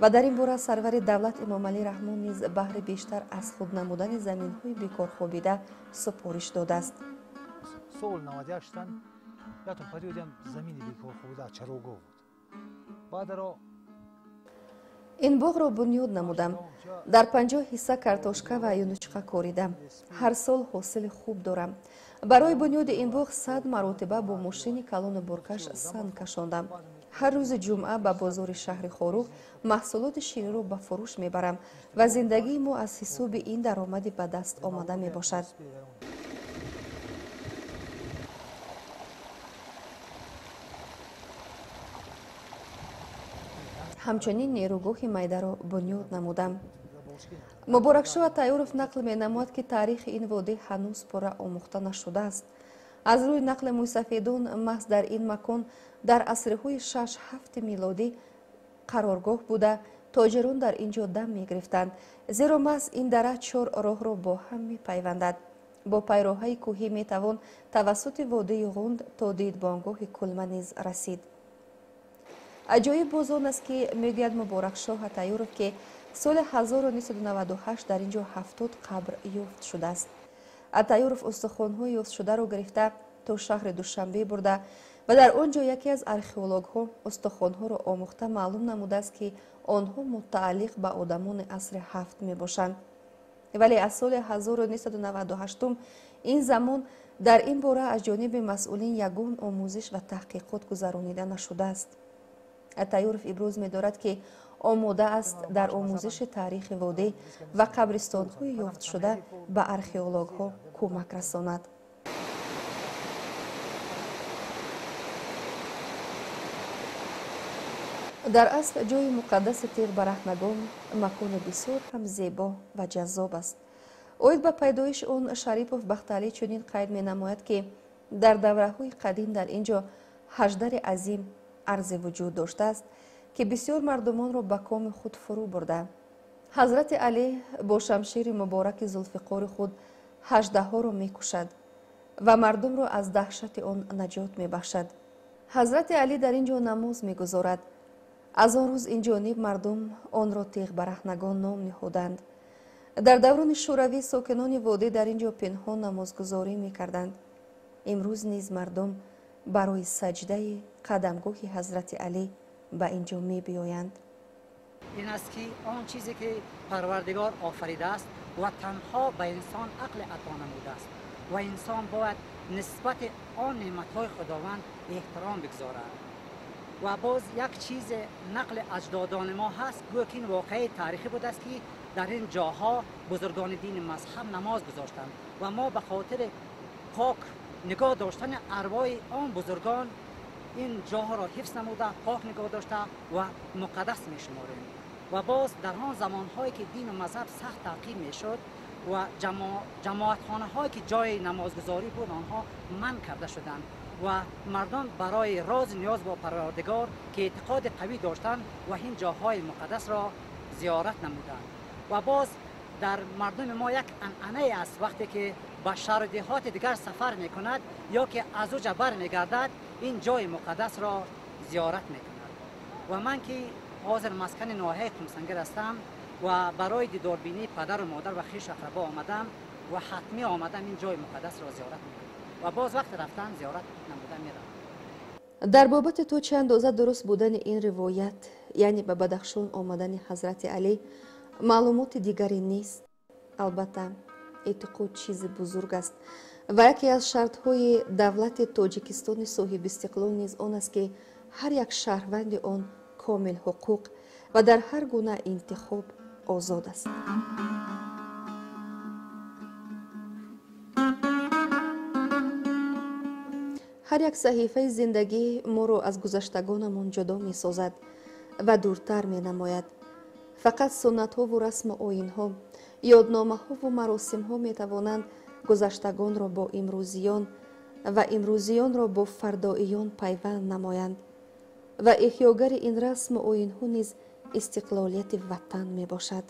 ва дар ин бора сарвари давлат эмомалӣ раҳмон низ баҳри бештар аз худ намудани заминҳои бекорхобида супориш додааст. Сол 91 шудан ятон периодиам замини бекорхобида чарогоҳ буд. Баъдаро ин боғро бунёд намудам. Дар панҷоҳ ҳисса картошка ва юнучқа коридам. Ҳар сол ҳосили хуб дорам. Барои бунёди ин боғ сад маротиба бо мошини калону буркаш сан кашондам ҳар рӯзи ҷумъа ба бозори шаҳри хорух маҳсулоти шириро ба фурӯш мебарам ва зиндагии мо аз ҳисоби ин даромади ба даст омада мебошад. Ҳамчунин нерӯгоҳи майдаро бунёд намудам. Муборакшоҳ атайёров нақл менамояд ки таърихи ин водӣ ҳанӯз пурра омӯхта нашудааст аз рӯи нақли мӯйсафедон маҳз дар ин макон дар асриҳои шаш ҳафти милодӣ қароргоҳ буда тоҷирон дар ин ҷо дам мегирифтанд зеро маҳз ин дара чор роҳро бо ҳам мепайвандад. Бо пайроҳаи кӯҳӣ метавон тавассути водии ғунд то дидбонгоҳи кулма низ расид. Аҷоиб боз он аст ки мегӯяд муборакшоҳ атайёров ки соли 1998 дар ин ҷо ҳафтод қабр ёфт шудааст атайёров устухонҳои ёфтшударо гирифта то шаҳри душанбе бурда. Ва дар он ҷо яке аз археологҳо устухонҳоро омӯхта маълум намудааст ки онҳо мутааллиқ ба одамони асри ҳафт мебошанд. Вале аз соли 1998 ин замон дар ин бора аз ҷониби масъулин ягон омӯзиш ва таҳқиқот гузаронида нашудааст атайёров иброз медорад ки омода аст дар омӯзиши таърихи водӣ ва қабристонҳои ёфтшуда ба археологҳо кӯмак расонад. Дар асл ҷои муқаддаси тиғбараҳнагон макони бисёр ҳам зебо ва ҷаззоб аст. Оид ба пайдоиши он шарипов бахталӣ чунин қайд менамояд ки дар давраҳои қадим дар ин ҷо ҳаждари азим арзе вуҷуд доштааст ки бисёр мардумонро ба коми худ фурӯ бурда. Ҳазрати алӣ бо шамшири мубораки зулфиқори худ ҳаждаҳоро мекушад ва мардумро аз даҳшати он наҷот мебахшад. Ҳазрати алӣ дар ин ҷо намоз мегузорад. Аз он рӯз инҷониб мардум онро тиғбараҳнагон ном ниҳуданд дар даврони шӯравӣ сокинони водӣ дар ин ҷо пинҳон намозгузорӣ мекарданд. Имрӯз низ мардум барои саҷдаи қадамгоҳи ҳазрати алӣ ба ин ҷо мебиёянд ин аст ки он чизе ки парвардигор офаридааст ва танҳо ба инсон ақли ато намудааст ва инсон бояд нисбати он неъматҳои худованд эҳтиром бигузорад ва боз як чизе нақли аҷдодони мо ҳаст гӯё ки ин воқеаи таърихӣ будааст ки дар ин ҷоҳо бузургони дини мазҳаб намоз гузоштанд ва мо ба хотири пок нигоҳ доштани арвои он бузургон ин ҷоҳро ҳифз намуда пок нигоҳ дошта ва муқаддас мешуморем ва боз дар он замонҳое ки дину мазҳаб сахт таъқиб мешуд ва ҷамоатхонаҳое ки ҷои намозгузорӣ буд онҳо манъ карда шуданд ва мардум барои рози ниёз бо парвардигор ки эътиқоди қавӣ доштанд ва ин ҷоҳҳои муқаддасро зиёрат در مردم ما یک انعنه است. وقتی که به شهر دهات دیگر سفر می‌کند یا که از او جبر این جای مقدس را زیارت می‌کند. و من که حاضر مسکن ناحیه قمسنگر هستم و برای دیداربینی پدر و مادر و خیش اقربا آمدم و حتمی آمدم این جای مقدس را زیارت می‌کنم. و باز وقت رفتن زیارت نمودن میرم در بابت تو چند اندازه درست بودن این روایت؟ یعنی به بدخشون آمدن حضرت علی маълумоти дигаре нест. Албатта эътиқод чизи бузург аст. Ва яке аз шартҳои давлати тоҷикистони соҳибистиқлол низ он аст ки ҳар як шаҳрванди он комилҳуқуқ ва дар ҳар гуна интихоб озод аст. Ҳар як саҳифаи зиндагӣ моро аз гузаштагонамон ҷудо месозад ва дуртар менамояд фақат суннатҳову расму оинҳо ёдномаҳову маросимҳо метавонанд гузаштагонро бо имрӯзиён ва имрӯзиёнро бо фардоиён пайванд намоянд. Ва эҳёгари ин расму оинҳо низ истиқлолияти ватан мебошад